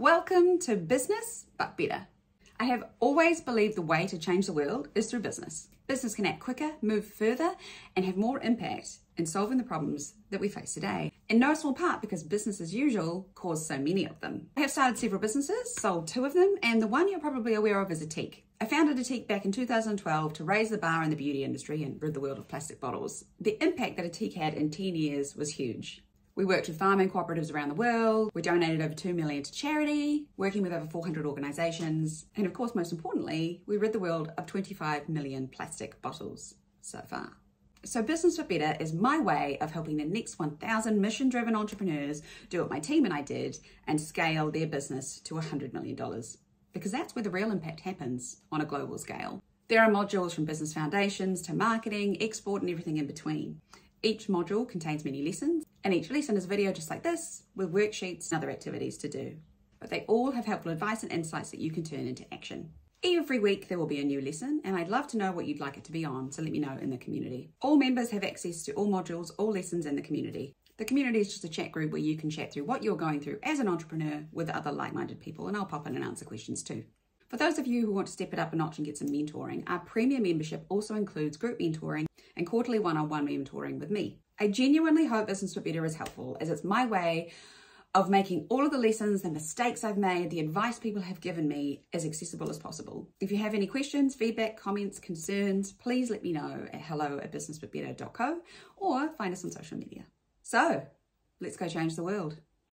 Welcome to Business But Better. I have always believed the way to change the world is through business. Business can act quicker, move further, and have more impact in solving the problems that we face today. In no small part because business as usual caused so many of them. I have started several businesses, sold two of them, and the one you're probably aware of is Ethique. I founded Ethique back in 2012 to raise the bar in the beauty industry and rid the world of plastic bottles. The impact that Ethique had in 10 years was huge. We worked with farming cooperatives around the world. We donated over 2 million to charity, working with over 400 organizations. And of course, most importantly, we rid the world of 25 million plastic bottles so far. So Business for Better is my way of helping the next 1,000 mission-driven entrepreneurs do what my team and I did and scale their business to $100 million. Because that's where the real impact happens on a global scale. There are modules from business foundations to marketing, export, and everything in between. Each module contains many lessons, and each lesson is a video just like this with worksheets and other activities to do. But they all have helpful advice and insights that you can turn into action. Every week there will be a new lesson and I'd love to know what you'd like it to be on, so let me know in the community. All members have access to all modules, all lessons in the community. The community is just a chat group where you can chat through what you're going through as an entrepreneur with other like-minded people and I'll pop in and answer questions too. For those of you who want to step it up a notch and get some mentoring, our premium membership also includes group mentoring and quarterly one-on-one mentoring with me. I genuinely hope Business for Better is helpful as it's my way of making all of the lessons, the mistakes I've made, the advice people have given me as accessible as possible. If you have any questions, feedback, comments, concerns, please let me know at hello at businessbutbetter.co or find us on social media. So let's go change the world.